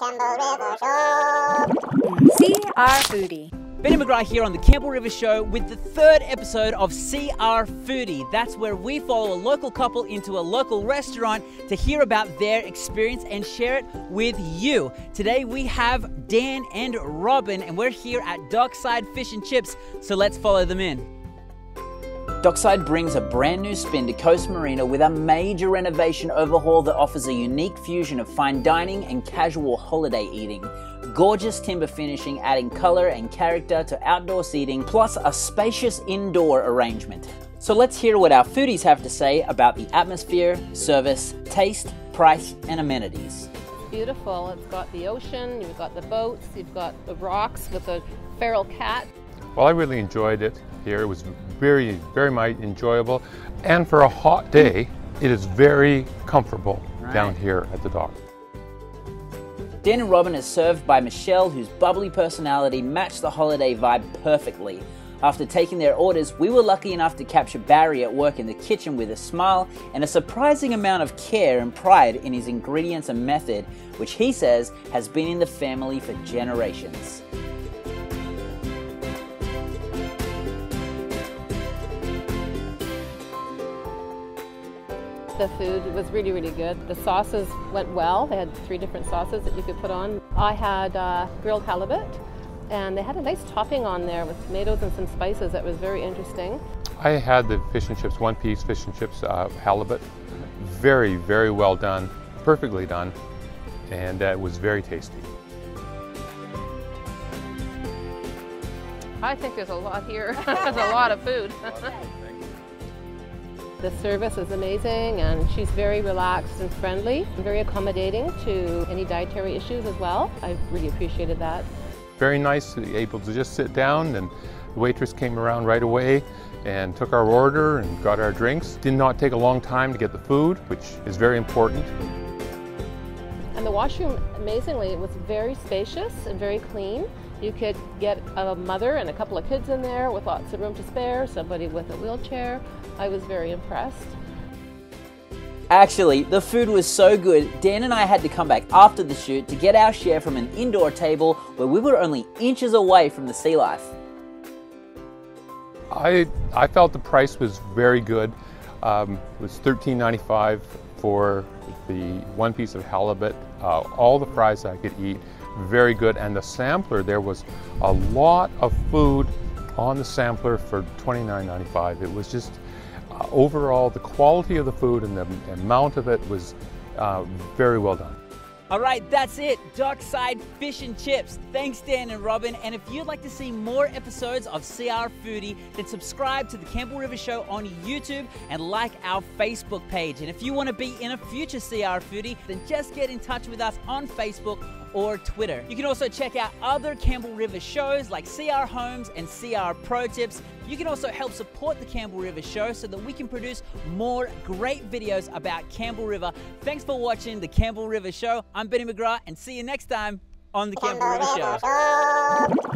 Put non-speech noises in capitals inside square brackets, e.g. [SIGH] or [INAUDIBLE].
CR Foody. Benny McGrath here on the Campbell River Show with the third episode of CR Foody. That's where we follow a local couple into a local restaurant to hear about their experience and share it with you. Today we have Dan and Robin, and we're here at Dockside Fish and Chips, so let's follow them in. Dockside brings a brand new spin to Coast Marina with a major renovation overhaul that offers a unique fusion of fine dining and casual holiday eating. Gorgeous timber finishing adding color and character to outdoor seating, plus a spacious indoor arrangement. So let's hear what our foodies have to say about the atmosphere, service, taste, price, and amenities. Beautiful. It's got the ocean, you've got the boats, you've got the rocks with a feral cat. Well, I really enjoyed it here. It was very, very much enjoyable. And for a hot day, it is very comfortable Right. down here at the dock. Dan and Robin is served by Michelle, whose bubbly personality matched the holiday vibe perfectly. After taking their orders, we were lucky enough to capture Barry at work in the kitchen with a smile and a surprising amount of care and pride in his ingredients and method, which he says has been in the family for generations. The food was really, really good. The sauces went well. They had three different sauces that you could put on. I had uh, grilled halibut, and they had a nice topping on there with tomatoes and some spices that was very interesting. I had the fish and chips, one piece fish and chips uh, halibut. Very, very well done, perfectly done, and uh, it was very tasty. I think there's a lot here. [LAUGHS] there's a lot of food. [LAUGHS] the service is amazing, and she's very relaxed and friendly, and very accommodating to any dietary issues as well. I really appreciated that. Very nice, to be able to just sit down, and the waitress came around right away and took our order and got our drinks. Did not take a long time to get the food, which is very important. And the washroom, amazingly, it was very spacious and very clean. You could get a mother and a couple of kids in there with lots of room to spare, somebody with a wheelchair. I was very impressed. Actually, the food was so good, Dan and I had to come back after the shoot to get our share from an indoor table where we were only inches away from the sea life. I, I felt the price was very good. Um, it was $13.95 for the one piece of halibut. Uh, all the fries I could eat, very good. And the sampler, there was a lot of food on the sampler for $29.95. It was just uh, overall the quality of the food and the amount of it was uh, very well done. All right, that's it. Dockside Fish and Chips. Thanks, Dan and Robin. And if you'd like to see more episodes of CR Foody, then subscribe to the Campbell River Show on YouTube and like our Facebook page. And if you want to be in a future CR Foody, then just get in touch with us on Facebook or Twitter. You can also check out other Campbell River shows like CR Homes and CR Pro Tips. You can also help support the Campbell River Show so that we can produce more great videos about Campbell River. Thanks for watching the Campbell River Show. I'm Benny McGrath, and see you next time on the River Show. [LAUGHS]